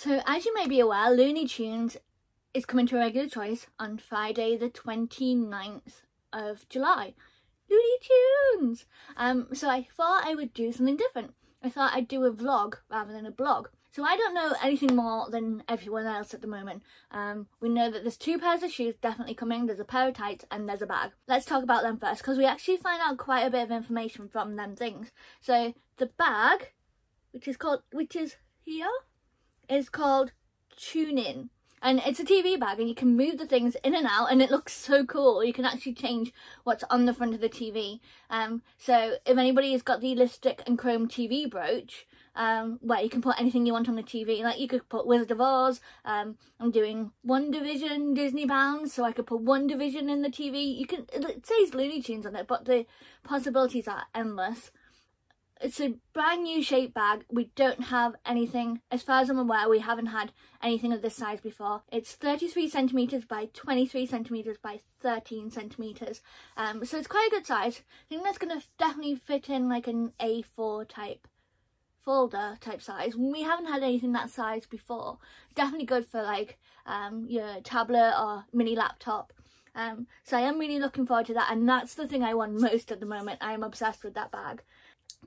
So as you may be aware, Looney Tunes is coming to Irregular Choice on Friday the 29th of July. Looney Tunes! Um, so I thought I would do something different. I thought I'd do a vlog rather than a blog. So I don't know anything more than everyone else at the moment. Um, we know that there's two pairs of shoes definitely coming. There's a pair of tights and there's a bag. Let's talk about them first because we actually find out quite a bit of information from them things. So the bag, which is called, which is here, is called Tune In and it's a TV bag and you can move the things in and out and it looks so cool. You can actually change what's on the front of the TV. Um, so if anybody has got the Lipstick and Chrome TV brooch, um, where you can put anything you want on the TV, like you could put Wizard of Oz, um, I'm doing WandaVision Disney bound, so I could put WandaVision in the TV. You can, it says Looney Tunes on it, but the possibilities are endless. It's a brand new shape bag. We don't have anything, as far as I'm aware, we haven't had anything of this size before. It's 33 centimetres by 23 centimetres by 13 centimetres. Um, so it's quite a good size. I think that's to definitely fit in like an A4 type folder type size. We haven't had anything that size before. Definitely good for like um, your tablet or mini laptop. Um, so I am really looking forward to that and that's the thing I want most at the moment. I am obsessed with that bag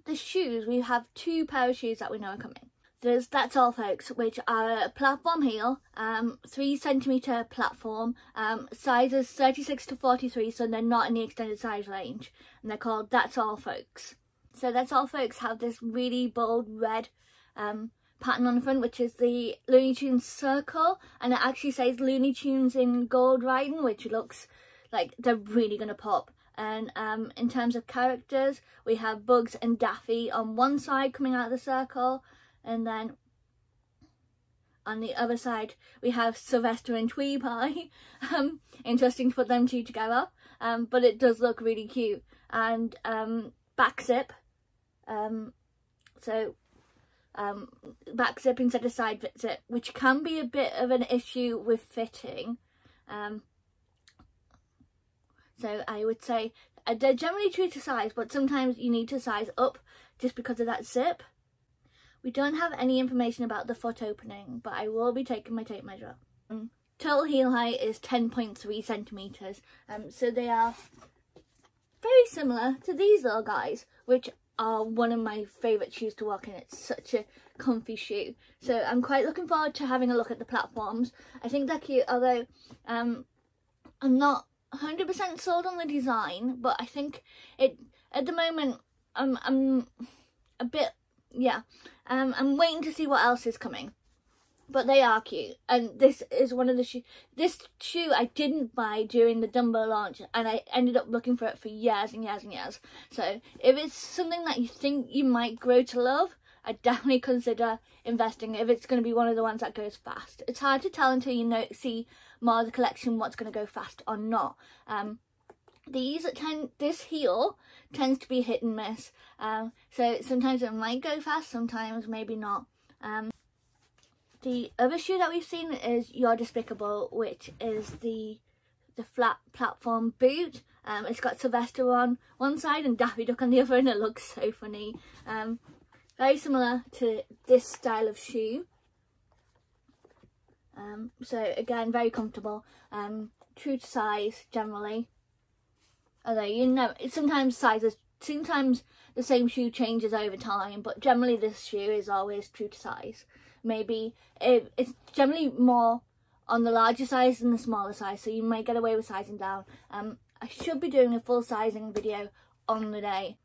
the shoes, we have two pair of shoes that we know are coming. There's That's All Folks, which are a platform heel, um, 3 centimetre platform, um, sizes 36 to 43, so they're not in the extended size range. And they're called That's All Folks. So That's All Folks have this really bold red um, pattern on the front, which is the Looney Tunes circle. And it actually says Looney Tunes in gold writing, which looks like they're really going to pop and um, in terms of characters we have Bugs and Daffy on one side coming out of the circle and then on the other side we have Sylvester and Tweety. um, interesting to put them two together um, but it does look really cute and um, back zip um, so um, back zip instead of side zip which can be a bit of an issue with fitting um, so I would say uh, they're generally true to size, but sometimes you need to size up just because of that zip. We don't have any information about the foot opening, but I will be taking my tape measure. Um, total heel height is 10.3 centimetres, um, so they are very similar to these little guys, which are one of my favourite shoes to walk in. It's such a comfy shoe. So I'm quite looking forward to having a look at the platforms. I think they're cute, although um, I'm not 100% sold on the design, but I think it at the moment I'm I'm a bit yeah. Um, I'm waiting to see what else is coming. But they are cute, and this is one of the shoe. This shoe I didn't buy during the Dumbo launch, and I ended up looking for it for years and years and years. So if it's something that you think you might grow to love, I definitely consider investing if it's going to be one of the ones that goes fast. It's hard to tell until you know see more of the collection what's going to go fast or not. Um, these tend this heel tends to be hit and miss. Um, so sometimes it might go fast, sometimes maybe not. Um, the other shoe that we've seen is You're Despicable, which is the the flat platform boot. Um, it's got Sylvester on one side and Daffy Duck on the other and it looks so funny. Um, very similar to this style of shoe. Um, so again, very comfortable, um, true to size generally. Although you know, sometimes sizes, sometimes the same shoe changes over time, but generally this shoe is always true to size. Maybe it, it's generally more on the larger size than the smaller size, so you might get away with sizing down. Um, I should be doing a full sizing video on the day.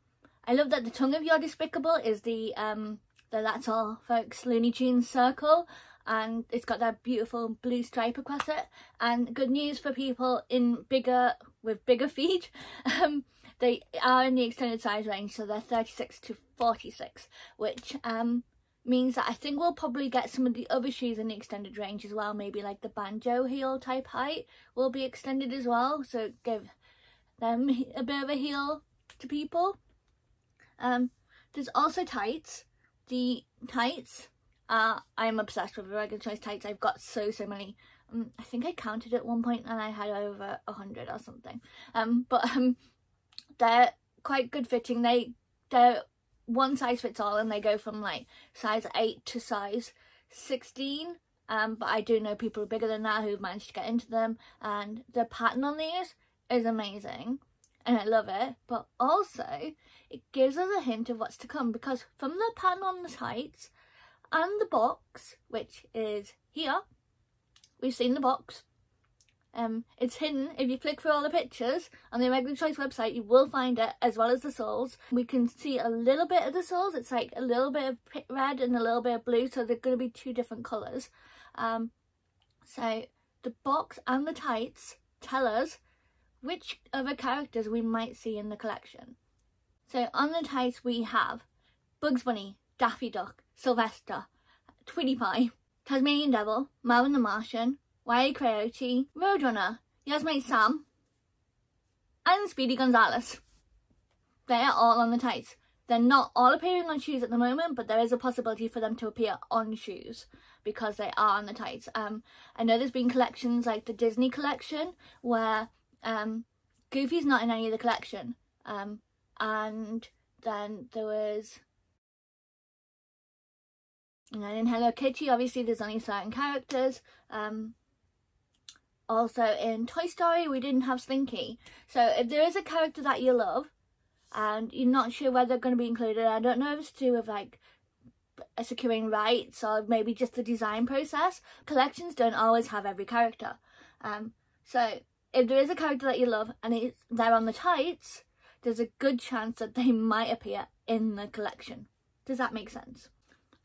I love that the tongue of You're Despicable is the um the That's All Folks Looney Tunes circle and it's got that beautiful blue stripe across it. And good news for people in bigger with bigger feet um they are in the extended size range so they're 36 to 46 which um means that I think we'll probably get some of the other shoes in the extended range as well. Maybe like the banjo heel type height will be extended as well so give them a bit of a heel to people um there's also tights the tights uh, I'm obsessed with Irregular Choice tights. I've got so, so many. Um, I think I counted at one point and I had over a hundred or something. Um, but um, they're quite good fitting. They, they're one size fits all and they go from like size 8 to size 16 um, but I do know people bigger than that who've managed to get into them and the pattern on these is amazing and I love it but also it gives us a hint of what's to come because from the pattern on the tights and the box which is here we've seen the box um, it's hidden. If you click through all the pictures on the Irregular Choice website, you will find it, as well as the soles. We can see a little bit of the soles. It's like a little bit of red and a little bit of blue, so they're going to be two different colours. Um, so the box and the tights tell us which other characters we might see in the collection. So on the tights we have Bugs Bunny, Daffy Duck, Sylvester, Tweety Pie, Tasmanian Devil, Marvin the Martian, Wiley Coyote, Roadrunner, Yosemite Sam, and Speedy Gonzales. They are all on the tights. They're not all appearing on shoes at the moment, but there is a possibility for them to appear on shoes because they are on the tights. Um, I know there's been collections like the Disney collection where um, Goofy's not in any of the collection. Um, and then there was and then in Hello Kitty, obviously there's only certain characters. Um, also in Toy Story, we didn't have Slinky. So if there is a character that you love and you're not sure whether they're going to be included, I don't know if it's to do with like securing rights or maybe just the design process. Collections don't always have every character. Um, so if there is a character that you love and it's, they're on the tights, there's a good chance that they might appear in the collection. Does that make sense?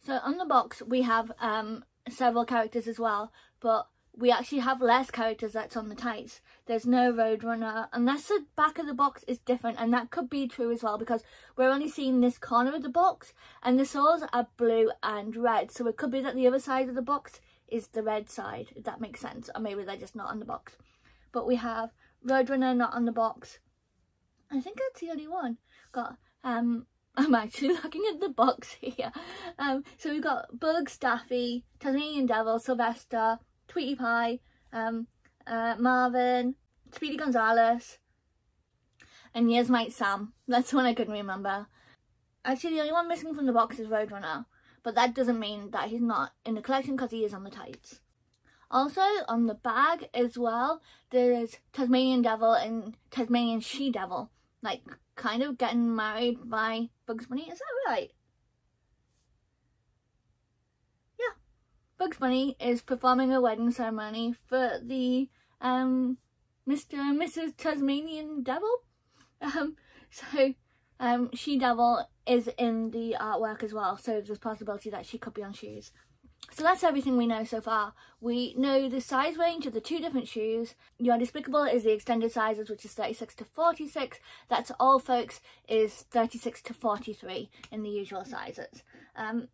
So on the box we have um, several characters as well, but we actually have less characters that's on the tights. There's no Roadrunner, unless the back of the box is different, and that could be true as well, because we're only seeing this corner of the box, and the soles are blue and red, so it could be that the other side of the box is the red side, if that makes sense, or maybe they're just not on the box. But we have Roadrunner not on the box. I think that's the only one. Got, um, I'm actually looking at the box here. Um, so we've got Bugs, Daffy, Tasmanian Devil, Sylvester, Tweety Pie, um, uh, Marvin, Speedy Gonzales, and Yosemite Sam. That's the one I couldn't remember. Actually, the only one missing from the box is Roadrunner, but that doesn't mean that he's not in the collection because he is on the tights. Also, on the bag as well, there's Tasmanian Devil and Tasmanian She-Devil, like kind of getting married by Bugs Bunny. Is that right? Yeah, Bugs Bunny is performing a wedding ceremony for the um, Mr. and Mrs. Tasmanian Devil. Um, so um, She Devil is in the artwork as well, so there's a possibility that she could be on shoes. So that's everything we know so far. We know the size range of the two different shoes. Your Despicable is the extended sizes, which is 36 to 46. That's all, folks, is 36 to 43 in the usual sizes. Um,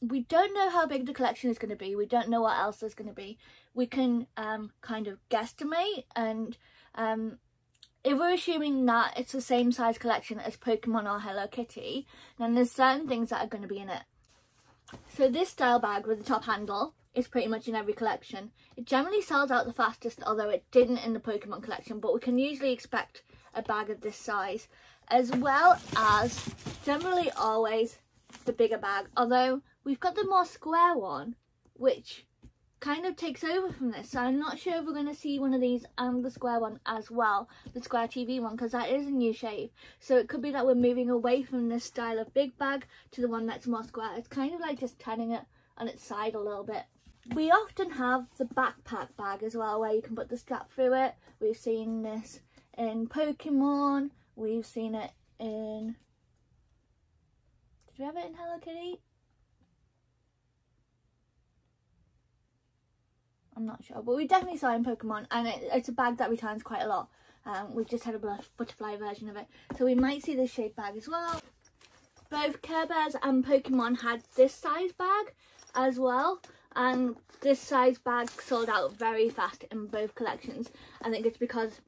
we don't know how big the collection is going to be. We don't know what else there's going to be. We can um, kind of guesstimate and um, if we're assuming that it's the same size collection as Pokemon or Hello Kitty, then there's certain things that are going to be in it. So this style bag with the top handle is pretty much in every collection. It generally sells out the fastest, although it didn't in the Pokemon collection, but we can usually expect a bag of this size, as well as generally always the bigger bag, although we've got the more square one, which kind of takes over from this. So I'm not sure if we're going to see one of these and the square one as well, the square TV one, because that is a new shape. So it could be that we're moving away from this style of big bag to the one that's more square. It's kind of like just turning it on its side a little bit. We often have the backpack bag as well, where you can put the strap through it. We've seen this in Pokemon. We've seen it in... Did we have it in Hello Kitty? I'm not sure, but we definitely saw in Pokemon, and it, it's a bag that returns quite a lot. Um, we've just had a butterfly version of it, so we might see this shape bag as well. Both Care Bears and Pokemon had this size bag as well, and this size bag sold out very fast in both collections. I think it's because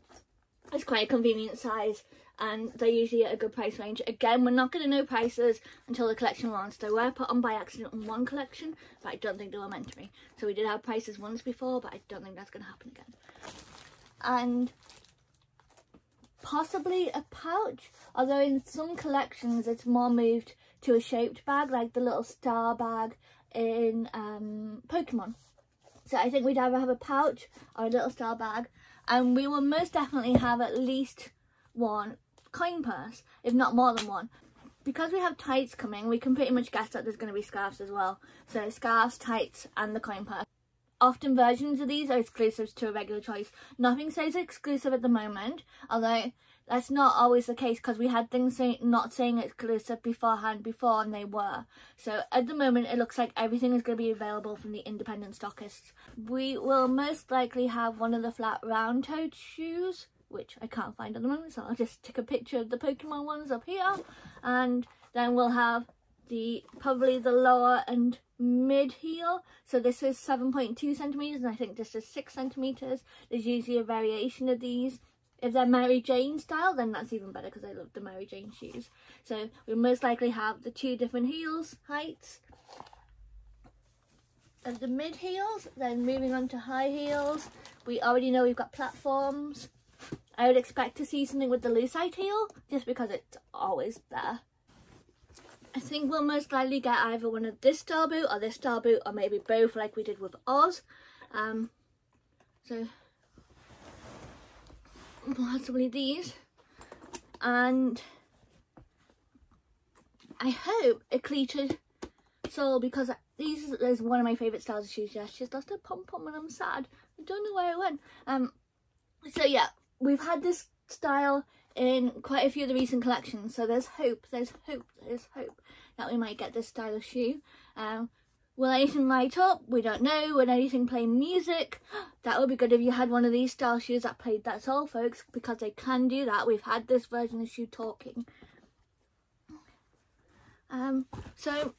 it's quite a convenient size and they're usually at a good price range. Again, we're not going to know prices until the collection launch. They were put on by accident on one collection, but I don't think they were meant to be. So we did have prices once before, but I don't think that's going to happen again. And possibly a pouch, although in some collections it's more moved to a shaped bag, like the little star bag in um, Pokemon. So I think we'd either have a pouch or a little star bag. And we will most definitely have at least one coin purse, if not more than one. Because we have tights coming, we can pretty much guess that there's going to be scarves as well. So scarves, tights and the coin purse. Often versions of these are exclusives to Irregular Choice. Nothing says exclusive at the moment, although that's not always the case because we had things say, not saying exclusive beforehand before and they were. So at the moment it looks like everything is going to be available from the independent stockists. We will most likely have one of the flat round toed shoes which I can't find at the moment so I'll just take a picture of the Pokemon ones up here and then we'll have the probably the lower and mid heel so this is 7.2 centimeters and I think this is 6 centimeters there's usually a variation of these if they're Mary Jane style, then that's even better because I love the Mary Jane shoes. So we most likely have the two different heels heights. And the mid heels, then moving on to high heels. We already know we've got platforms. I would expect to see something with the lucite heel, just because it's always there. I think we'll most likely get either one of this star boot or this star boot, or maybe both like we did with Oz. Um, so possibly these and I hope a cleated sole because these is one of my favourite styles of shoes. Yeah, she's lost her pom pom and I'm sad. I don't know where it went. Um, so yeah, we've had this style in quite a few of the recent collections. So there's hope, there's hope, there's hope that we might get this style of shoe. Um, Will anything light up? We don't know. Will anything play music? That would be good if you had one of these style shoes that played That's All folks because they can do that. We've had this version of shoe talking. Um, so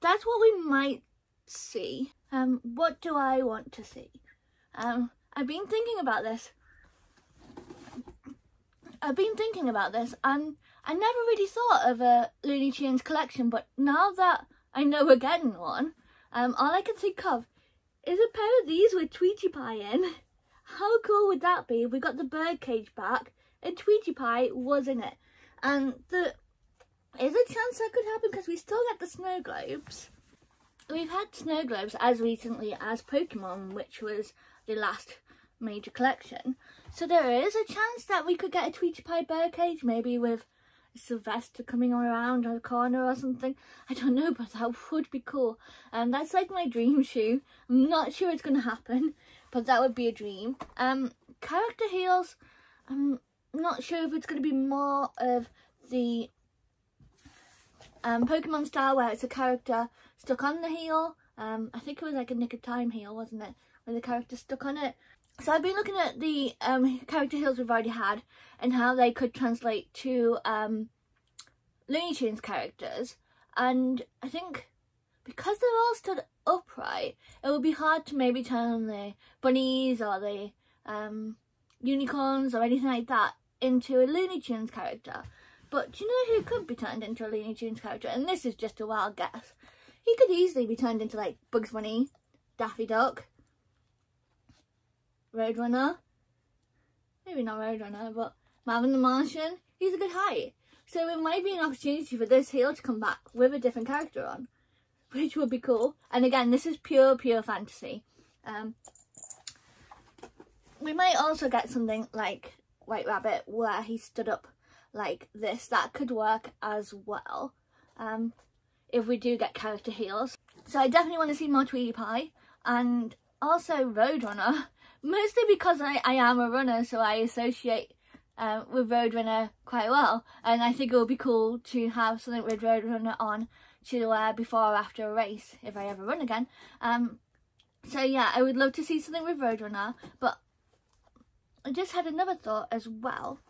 that's what we might see. Um, what do I want to see? Um, I've been thinking about this. I've been thinking about this and I never really thought of a Looney Tunes collection but now that I know we're getting one. Um, all I can think of is a pair of these with Tweety Pie in. How cool would that be we got the birdcage back and Tweety Pie was in it? And the is a chance that could happen because we still get the snow globes. We've had snow globes as recently as Pokemon, which was the last major collection. So there is a chance that we could get a Tweety Pie birdcage, maybe with Sylvester coming around a corner or something. I don't know, but that would be cool. Um, that's like my dream shoe. I'm not sure it's going to happen, but that would be a dream. Um, character heels, I'm not sure if it's going to be more of the um, Pokemon style where it's a character stuck on the heel. Um, I think it was like a Nick of Time heel, wasn't it? Where the character stuck on it. So I've been looking at the um, character heels we've already had and how they could translate to um, Looney Tunes characters. And I think because they're all stood upright, it would be hard to maybe turn the bunnies or the um, unicorns or anything like that into a Looney Tunes character. But do you know who could be turned into a Looney Tunes character? And this is just a wild guess. He could easily be turned into like Bugs Bunny, Daffy Duck, Roadrunner. Maybe not Roadrunner, but Marvin the Martian. He's a good height. So it might be an opportunity for this heel to come back with a different character on. Which would be cool. And again, this is pure, pure fantasy. Um, we might also get something like White Rabbit where he stood up like this. That could work as well. Um, if we do get character heels. So I definitely want to see more Tweety Pie. And also Roadrunner mostly because I, I am a runner, so I associate um, with Roadrunner quite well. And I think it would be cool to have something with Roadrunner on to wear before or after a race, if I ever run again. Um, so yeah, I would love to see something with Roadrunner, but I just had another thought as well.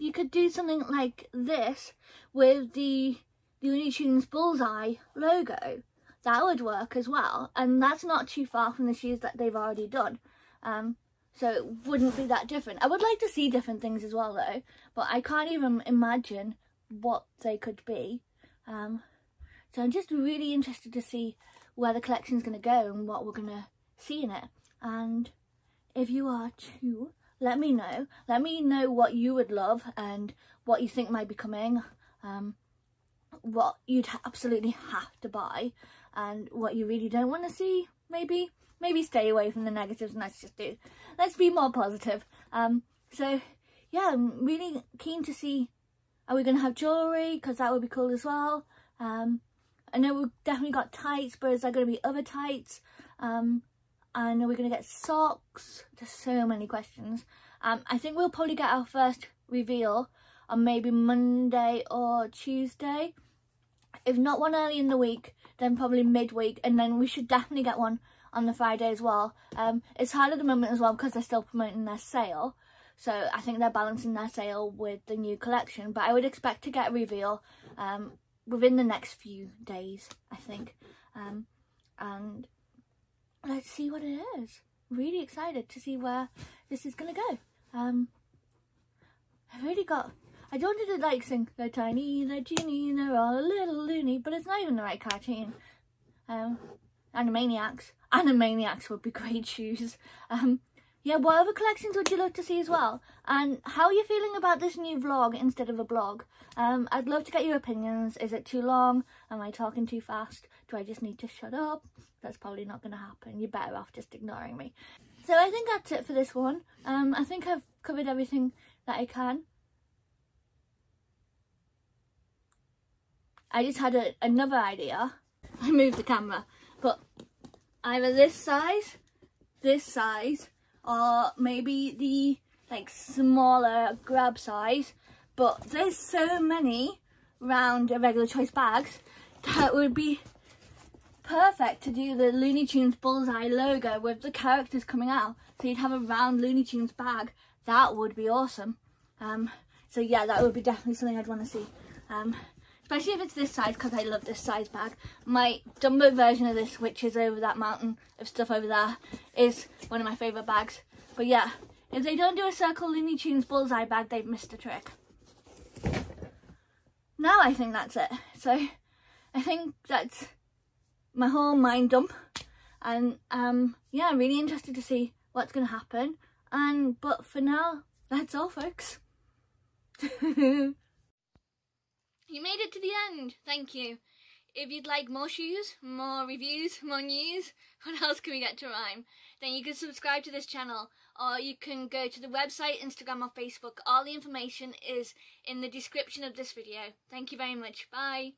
you could do something like this with the Looney Tunes Bullseye logo. That would work as well. And that's not too far from the shoes that they've already done. Um, so it wouldn't be that different. I would like to see different things as well though. But I can't even imagine what they could be. Um, so I'm just really interested to see where the collection's going to go and what we're going to see in it. And if you are too, let me know. Let me know what you would love and what you think might be coming. Um, what you'd absolutely have to buy and what you really don't want to see maybe maybe stay away from the negatives and let's just do let's be more positive um so yeah i'm really keen to see are we going to have jewelry because that would be cool as well um i know we've definitely got tights but is there going to be other tights um and we're going to get socks there's so many questions um i think we'll probably get our first reveal on maybe monday or tuesday if not one early in the week, then probably midweek, and then we should definitely get one on the Friday as well. Um, it's hard at the moment as well because they're still promoting their sale. So I think they're balancing their sale with the new collection. But I would expect to get a reveal um, within the next few days, I think. Um, and let's see what it is. Really excited to see where this is going to go. Um, I've really got I don't do the like sing, they're tiny, they're teeny, they're all a little loony, but it's not even the right cartoon. Um, Animaniacs. Animaniacs would be great shoes. Um, yeah, what other collections would you love to see as well? And how are you feeling about this new vlog instead of a blog? Um, I'd love to get your opinions. Is it too long? Am I talking too fast? Do I just need to shut up? That's probably not going to happen. You're better off just ignoring me. So I think that's it for this one. Um, I think I've covered everything that I can. I just had a, another idea. I moved the camera, but either this size, this size, or maybe the like smaller grab size. But there's so many round Irregular Choice bags that would be perfect to do the Looney Tunes bullseye logo with the characters coming out. So you'd have a round Looney Tunes bag. That would be awesome. Um, so yeah, that would be definitely something I'd want to see. Um, especially if it's this size because I love this size bag. My Dumbo version of this, which is over that mountain of stuff over there, is one of my favourite bags. But yeah, if they don't do a circle Looney Tunes bullseye bag, they've missed a trick. Now I think that's it. So I think that's my whole mind dump. And um, yeah, I'm really interested to see what's going to happen. And But for now, that's all folks. You made it to the end. Thank you. If you'd like more shoes, more reviews, more news, what else can we get to rhyme? Then you can subscribe to this channel or you can go to the website, Instagram or Facebook. All the information is in the description of this video. Thank you very much. Bye.